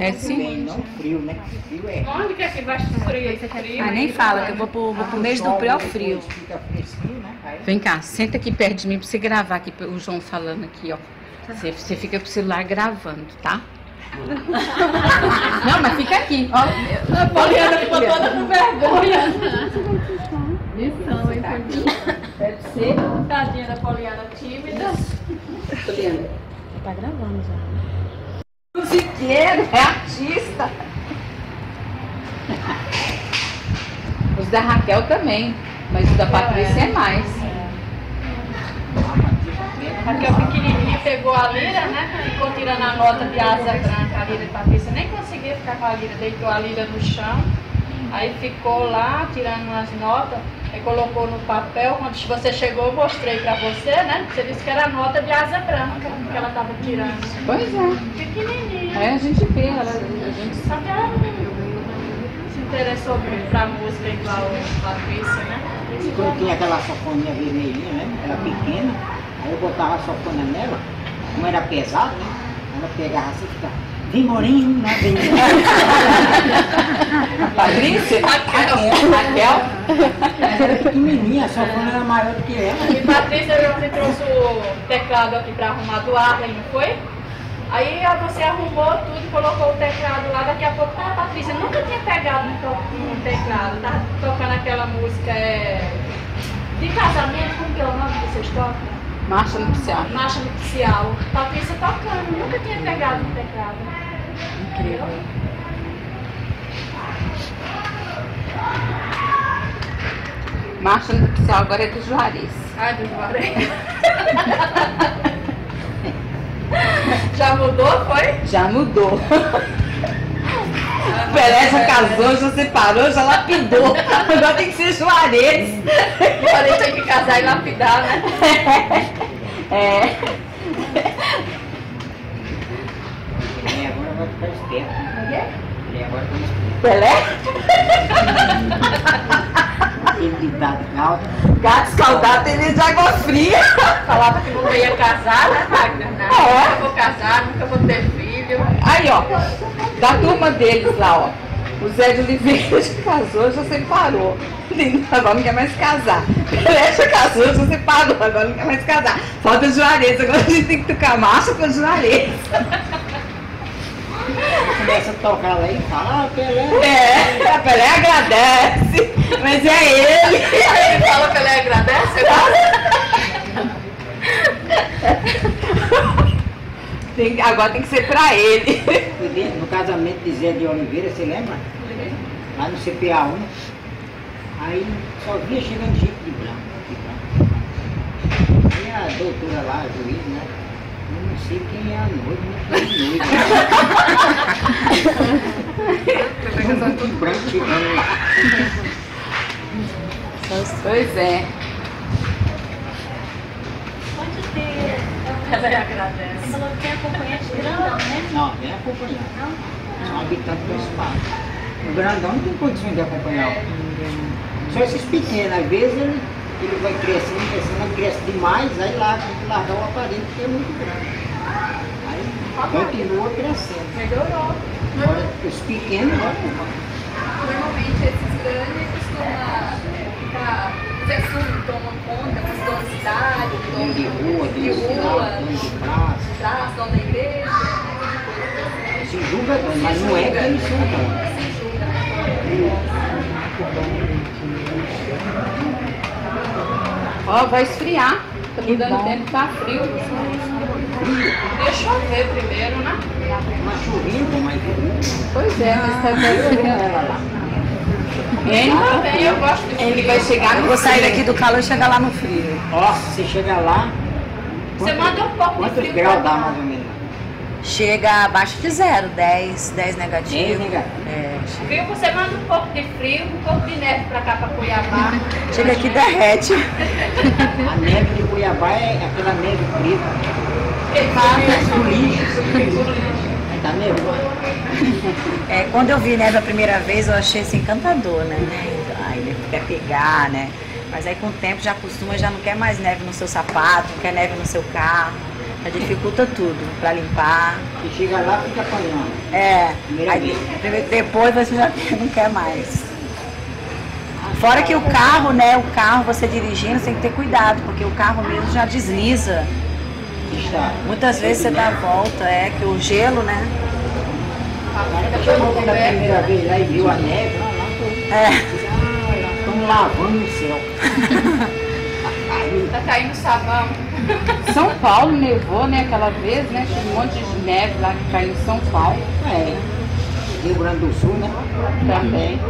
É sim. bem, não frio, né? Frio é. Onde que é que vai frio? frio Ah, nem fala, que eu vou pro, vou pro mês do frio ao frio. Né? Aí Vem cá, senta aqui perto de mim pra você gravar aqui, o João falando aqui, ó. Você, você fica com o celular gravando, tá? Não, mas fica aqui, ó. A Poliana ficou toda com vergonha. Lição, hein, Deve ser. Tadinha da Poliana tímida. Tá gravando já. Musiqueiro, é artista. Os da Raquel também, mas os da Patrícia é mais. Raquel pequenininha pegou a lira, né? Ficou tirando a nota de asa branca, a lira de Patrícia. Nem conseguia ficar com a lira, deitou a lira no chão. Aí ficou lá tirando umas notas, aí colocou no papel. Quando você chegou, eu mostrei pra você, né? Você disse que era a nota de asa branca que ela tava tirando. Pois é. Pequenininha. Aí a gente vê, ela, a gente Só que ela não se interessou muito pra música igual a Patrícia, né? E quando tinha aquela sofoninha vermelhinha, né? Era pequena, aí eu botava a sofona nela, como era pesado, né? Ela pegava assim e ficava, vimorinho, né? Vimorinho. Patrícia? Raquel. Era pequenininha, a sofona era maior do que ela. E Patrícia você trouxe o teclado aqui pra arrumar do Arlen, não foi? Aí você arrumou tudo, colocou o teclado lá, daqui a pouco, ah, Patrícia, nunca tinha pegado no teclado, tava tocando aquela música é, de casamento, como que é o nome que vocês tocam? Marcha nupcial. Marcha nupcial. Patrícia tocando, nunca tinha pegado no teclado. Incrível. Marcha nupcial agora é do Juarez. Ai, do Juarez. Já mudou, foi? Já mudou. Pelé já casou, já separou, já lapidou. Agora tem que ser Juarez. Juarez tem que casar e lapidar, né? É. E agora vai ficar esperto. é? Agora vai esperto. Pelé? Caldo. Gato escaldado tem medo de água fria. Falava que nunca ia casar, né, Wagner? Não, É. nunca vou casar, nunca vou ter filho. Aí, ó, da turma deles lá, ó. O Zé de Oliveira já casou, já separou. Agora não quer mais casar. Pelé já casou, já separou, agora não quer mais casar. Falta Juarez, agora a gente tem que tocar marcha pra Juarez. Começa a tocar lá e fala, ah, Pelé. É, a Pelé agradece, mas é ele. Aí ele fala que ele agradece, né? Tem agora tem que ser pra ele. No casamento de Zé de Oliveira, você lembra? Lá no CPA 1. Aí só via chegando gente de branco. Aí a doutora lá, a juiz, né? Eu não sei quem é a noiva, não sei noiva. Tudo branco chegando lá. Pois é. Ela agradece. Falou que tem acompanhante grandão, né? Não, vem acompanhar. São habitantes do espaço. O grandão não tem condições de acompanhar. Só esses pequenos, às vezes ele, ele vai crescendo, crescendo, cresce demais, aí lá tem que largar o aparelho porque é muito grande. Aí continua crescendo. Melhorou. Agora os pequenos vão Normalmente esses grandes costumam ficar. Os assuntos tomam conta, os donos de de rua, de de rua, cidade, dono de praça. de praça, dono da igreja. Se julga mas não é que eles são donos. Se julga. Ó, vai esfriar. Tá mudando o tempo, tá frio. Deixa eu ver primeiro, né? Uma chuvinha, mas Pois é, mas tá bem ela lá. Ele, Também eu gosto de ele vai chegar Eu no vou sair frio. daqui do calor e chegar lá no frio. Ó, você chega lá. Você quanto- manda um pouco de Quantos frio graus dá mais ou menos? Chega abaixo de zero, 10, 10 Dez negativo. negativo. É, chega. Frio, você manda um pouco de frio, um pouco de neve pra cá, pra Cuiabá. Chega aqui e derrete. A neve de Cuiabá é aquela neve preta. Queimada. Do lixo. Tá nevando. É, quando eu vi neve a primeira vez, eu achei assim, encantador, né? Ai, ele quer pegar, né? Mas aí com o tempo já acostuma, já não quer mais neve no seu sapato, não quer neve no seu carro. Já dificulta tudo pra limpar. E chega lá fica apanhando. É, Primeira aí vez. depois você já não quer mais. Fora que o carro, né? O carro você dirigindo, você tem que ter cuidado, porque o carro mesmo já desliza. Está. Muitas vezes você dá a volta, é que o gelo, né? Chegou pela primeira vez lá e viu a neve, É. estão lavando no céu. Tá caindo sabão. São Paulo nevou, né, aquela vez, né? Tinha um monte de neve lá que caiu em São Paulo é, Rio Grande do Sul, né? também.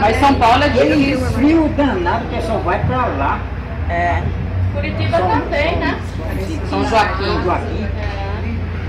Mas São Paulo é Aquele difícil. frio danado, o pessoal vai pra lá. É. Curitiba também, né? São Joaquim. São Joaquim.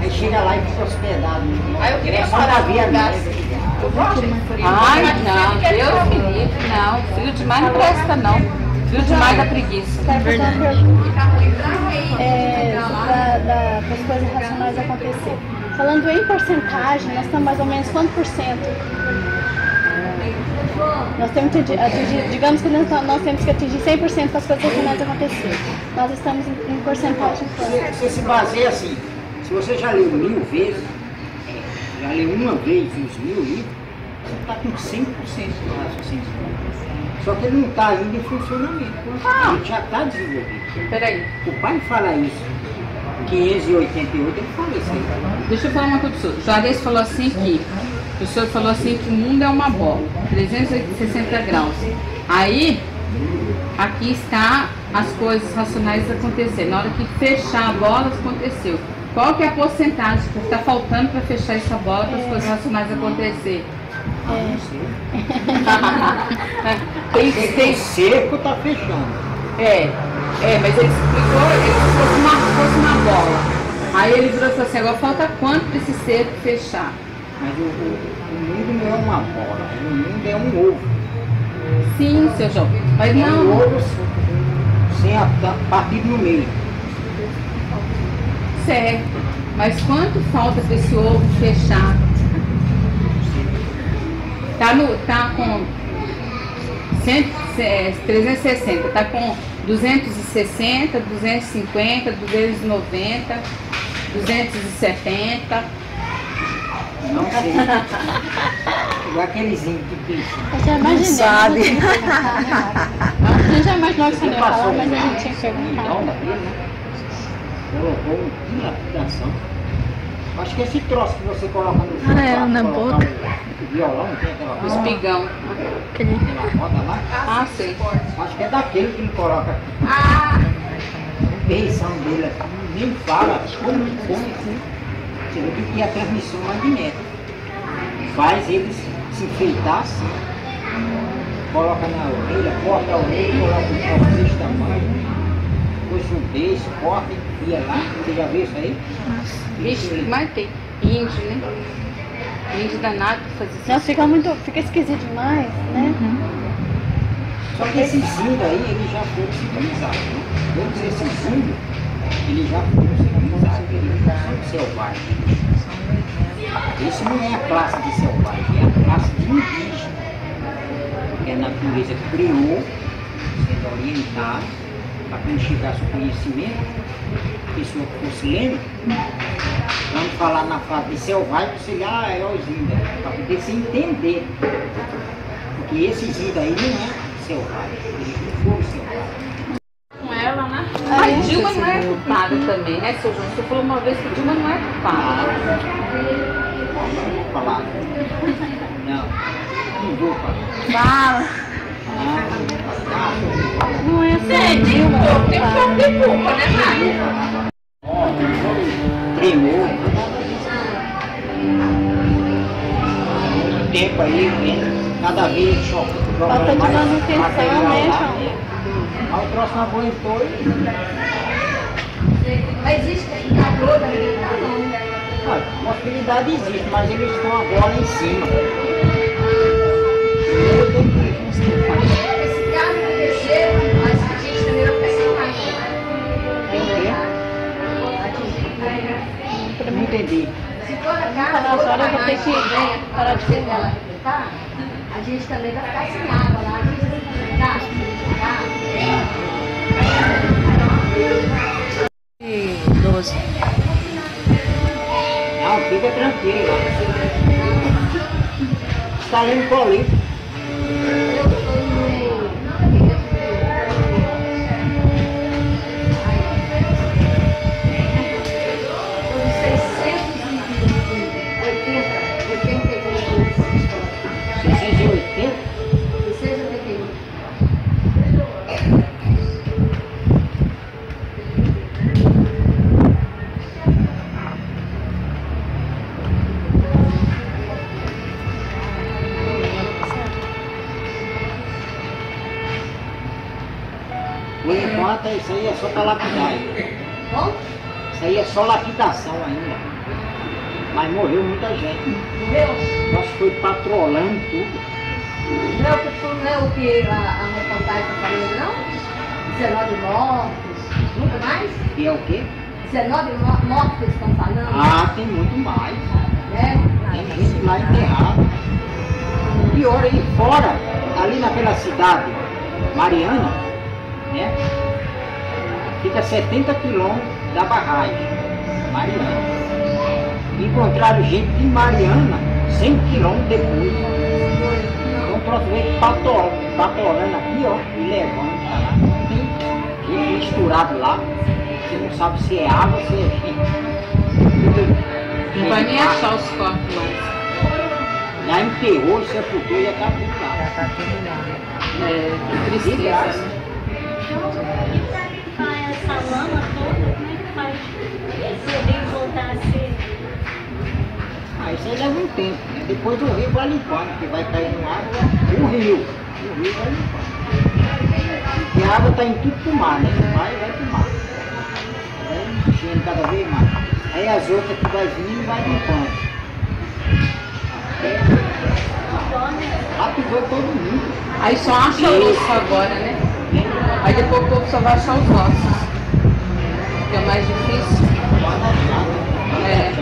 Aí chega lá e fica hospedado. Aí eu queria Só morar pra num ver a lugar neve. assim. Ai, não, Deus me livre, não. Frio demais não presta, não. Frio demais dá preguiça. Quero fazer uma pergunta. É, da, da, das coisas racionais acontecer. Falando em porcentagem, nós estamos mais ou menos quanto por cento? Nós temos que atingir, digamos que nós, nós temos que atingir 100% para as coisas racionais acontecer. Nós estamos em, em porcentagem quanto? Você, se baseia assim, se você já leu mil vezes, já leu uma vez os mil livros, você está com 100% do raciocínio. Só que ele não está ainda em funcionamento. Ele já está desenvolvido. Peraí, O pai fala isso. 588 ele fala isso aí. deixa eu falar uma coisa senhor. O Juarez falou assim que o senhor falou assim que o mundo é uma bola, 360 graus. Aí, aqui está as coisas racionais acontecendo. Na hora que fechar a bola, aconteceu. Qual que é a porcentagem que está faltando para fechar essa bola para as coisas racionais acontecer? tem, O tem, cerco está fechando. é, é, mas ele explicou, ele se fosse uma, fosse uma bola. Aí ele virou e falou assim, agora falta quanto para esse cerco fechar? Mas o, o- o mundo não é uma bola, o mundo é um ovo. Sim, seu João. Mas É um não, ovo sem a ta- partido no meio. certo. Mas quanto falta para esse ovo fechar? Tá, no, tá com 100, é, 360, tá com 260, 250, 290, 270. Não sei. Igual aqueles índios que pensam. Eu já imaginei. sabe. perguntar, né? A gente já imaginou que você não ia falar, mas a gente tinha que perguntar. Não, né? Colocou um dilapidação. Acho que esse troço que você coloca no chão Ah, é, na boca. O, violão, tem aquela O coisa, espigão. aquela roda lá. Ah, sei. Acho que é daquele que ele coloca aqui. Ah, A dele aqui. Nem fala como, como assim. Tem a transmissão magnética. Faz eles se enfeitar assim. Coloca na orelha, corta a orelha, coloca um troço desse tamanho. Depois um desse, corta e enfia lá. Você já viu isso aí? Vixe, mas tem índio, né? Índio danado pra fazer isso. Nossa, fica muito. Fica esquisito demais, né? Só que esses índios aí, eles já foram civilizados. Né? Todos esses índios, eles já foram civilizados. Selvagens. Esse não é a classe de selvagem, é a classe de indígena. Que a natureza criou, sendo orientada, para quando chegasse o conhecimento, pessoa que fosse vamos falar na fase de selvagem, olha, ah, é os índios, para poder se entender. Porque esses índios aí não é selvagem, eles não foram selvagens. com né? Mas Dilma não é culpada também, né, seu João? Você falou uma vez que Dilma não é culpada. Não vou falar. Não, não vou falar. Fala. Não é assim. Tem um pouco de culpa, né, Mário? Tremor. Muito tempo aí, cada vez choca. Falta de manutenção, né, João? Aí o troço não aguentou e Mas existe a dor da alimentação. a possibilidade existe, mas eles estão agora em cima. Que Esse caso acontecer, mas a gente também vai ficar sem mais. entender. Não entendi. Se for a casa, agora, eu vou ter que parar de dela filmar. tá? A gente também vai ficar sem água lá. A gente tem que perigoso. Não, fica tranquilo. Está lendo Por enquanto, isso aí é só para lapidar. ainda. Isso aí é só lapidação ainda. Mas morreu muita gente. Nós foi patrolando tudo. Não é o que, não é o que a, a reportagem está falando, não? 19 mortos, nunca mais? E é o quê? 19 mo- mortos que eles estão falando? Ah, tem muito mais. né? Tem gente lá enterrada. Pior aí fora, ali naquela cidade, Mariana, né? Fica 70 quilômetros da barragem, Mariana. Encontraram gente de Mariana 100 quilômetros depois. Então troço veio pator, patorando aqui, ó, e levando pra lá. Tem gente misturado lá. Você não sabe se é água, se é gente. Não vai nem achar os corpos lá. Já enterrou, sepultou e já tá tudo lá. Já tá tudo lá. É, que tristeza. né? Isso aí leva um tempo, né? Depois o rio vai limpando, porque vai caindo água, o rio, o rio vai limpando. Porque a água está em tudo pro mar, né? Vai, vai pro mar. Vai enchendo cada vez mais. Aí as outras que vai vindo vai limpando. Rapidou todo mundo. Aí só acha o osso agora, né? Aí depois o povo só vai achar os ossos. Que é o mais difícil. É.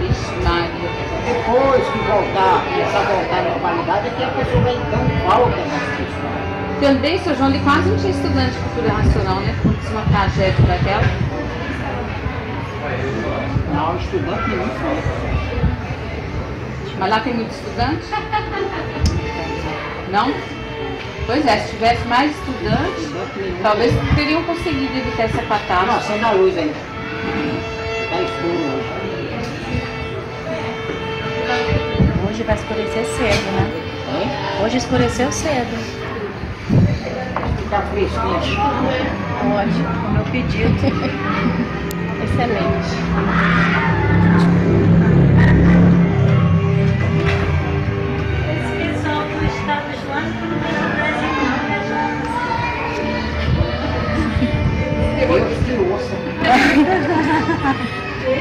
Vixe, Maria. Depois que voltar, começar a voltar à normalidade, é que a pessoa vai dando falta nessa questão. Também, seu João, ele quase não tinha estudante de cultura racional, né? Tinha uma tragédia daquela. Não, estudante foi. Mas lá tem muito estudante? Não? Pois é, se tivesse mais estudantes, talvez teriam conseguido evitar essa Tá catástrofe. acende a luz aí. Tá escuro hoje. Hoje vai escurecer cedo, né? Hein? Hoje escureceu cedo. Fica fresquinho assim. Ótimo, o meu pedido. Excelente. O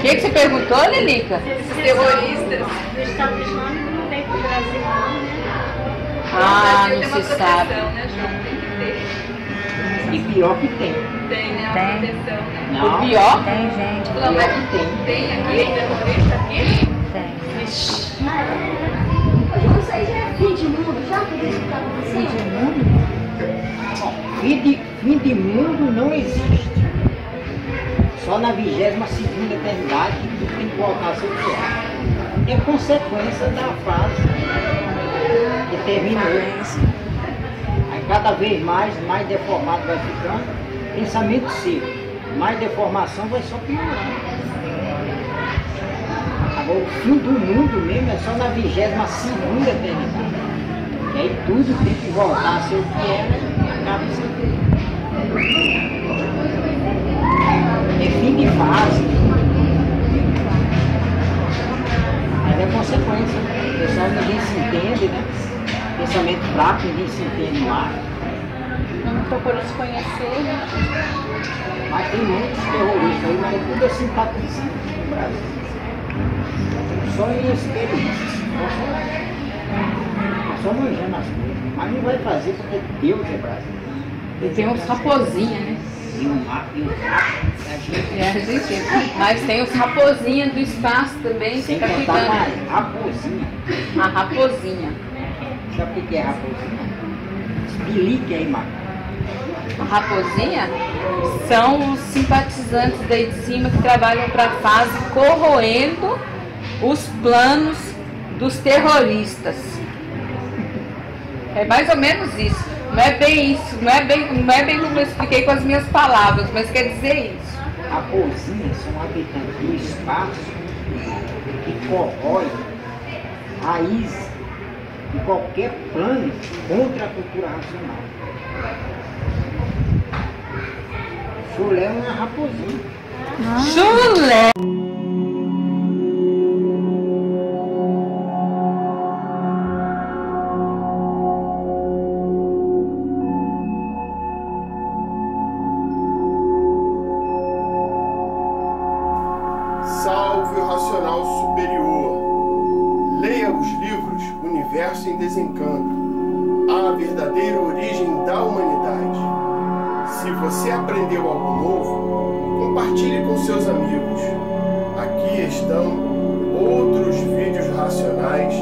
que, que você perguntou, Lilica? Esses terroristas. Do Estado Islâmico não vem pro Brasil não, né? Ah, não se sabe. né, João? Tem que ter. E pior que tem. Tem, né? A Tem. proteção, né? Não, O pior? Tem gente, pior mas que tem. tem aqui, terrorista aqui? tem. Isso aí já é fim de mundo, já que está acontecendo. Fim de, fim de mundo não existe. Só na 22 segunda eternidade que tem que voltar a ser o que é. É consequência da fase que termina hoje. Aí cada vez mais, mais deformado vai ficando. Pensamento seco. Mais deformação vai só piorando. Agora o fim do mundo mesmo é só na 22 segunda eternidade. E aí tudo tem que voltar a ser o que era e acaba sendo. É fim de fase. Mas é consequência. O pessoal ninguém se entende, né? Pensamento fraco, ninguém se entende mais. Não procura se conhecer, né? Mas tem muitos terroristas aí, mas é tudo assim simpatizante no Brasil. Só em experiências. Só manjando as coisas. Mas não vai fazer porque Deus é brasileiro. E tem uns raposinha, né? E um mar, e um a gente É, a mas tem os raposinha do espaço também, sem fica contar cuidando. mais raposinha. A raposinha. Sabe o que é raposinha? Espilique aí, Marco. a raposinha, são os simpatizantes daí de cima que trabalham para a fase corroendo os planos dos terroristas. É mais ou menos isso. Não é bem isso, não é bem, não é bem como eu expliquei com as minhas palavras, mas quer dizer isso. Raposinhas são habitantes do espaço que corrói raiz de qualquer plano contra a cultura racional. Chulé é uma raposinha. Chulé! Universo em Desencanto a verdadeira origem da humanidade. Se você aprendeu algo novo, compartilhe com seus amigos. Aqui estão outros vídeos racionais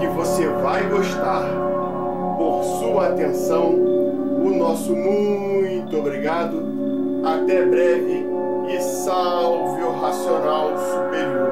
que você vai gostar. Por sua atenção, o nosso muito obrigado. Até breve e salve o racional superior.